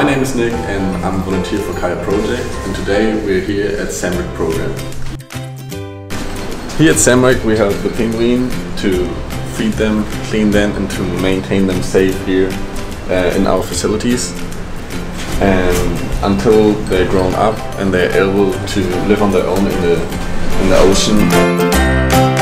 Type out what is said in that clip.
My name is Nick, and I'm a volunteer for Khaya Project and today we're here at SANCCOB program. Here at SANCCOB we help the penguin to feed them, clean them and to maintain them safe here uh, in our facilities and until they're grown up and they're able to live on their own in the, in the ocean.